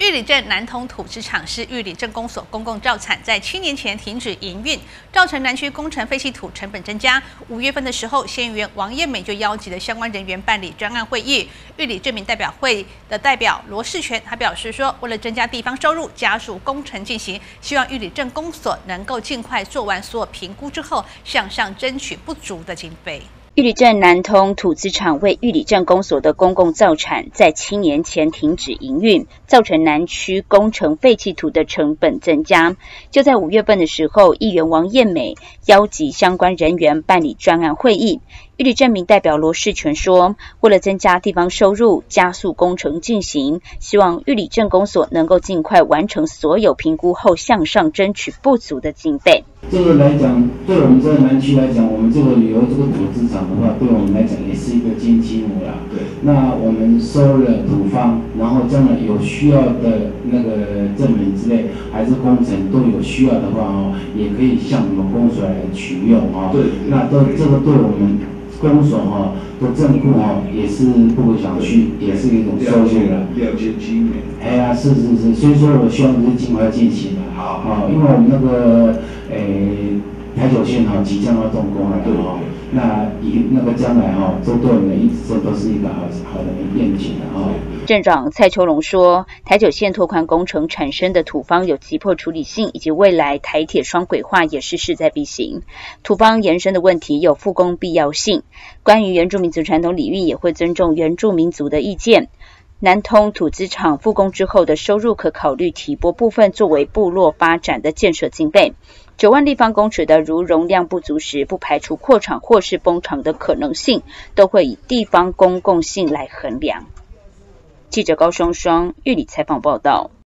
玉里镇南通土石厂是玉里镇公所公共造产，在七年前停止营运，造成南区工程废弃土成本增加。五月份的时候，县议员王燕美就邀集了相关人员办理专案会议。玉里镇民代表会的代表罗世全，他表示说，为了增加地方收入，加速工程进行，希望玉里镇公所能够尽快做完所有评估之后，向上争取不足的经费。玉里镇南通土资厂为玉里镇公所的公共造产，在七年前停止营运，造成南区工程废弃土的成本增加。就在五月份的时候，议员王燕美邀集相关人员办理专案会议。玉里镇民代表罗世全说：“为了增加地方收入，加速工程进行，希望玉里镇公所能够尽快完成所有评估后，向上争取不足的经费。”这个来讲，对我们这个南区来讲，我们这个旅游这个土资产的话，对我们来讲也是一个金鸡母啦。对。那我们收了土方，然后将来有需要的那个证明之类，还是工程都有需要的话哦，也可以向我们公所来取用哦。对。那都这个对我们公所哈的政库哈也是不可小觑，也是一种收入了。了解。哎呀，是是是，所以说我希望是尽快进行的。好。好，因为我们那个。诶，台九线哈即将要动工了哈，那以那个将来哈，这对我们一直这都是一个好好的愿景的哈。镇长蔡秋龙说，台九线拓宽工程产生的土方有急迫处理性，以及未来台铁双轨化也是势在必行。土方延伸的问题有复工必要性，关于原住民族传统领域也会尊重原住民族的意见。南通土资厂复工之后的收入可考虑提拨部分作为部落发展的建设经费。九万立方公尺的如容量不足时，不排除扩厂或是封厂的可能性，都会以地方公共性来衡量。记者高双双玉里采访报道。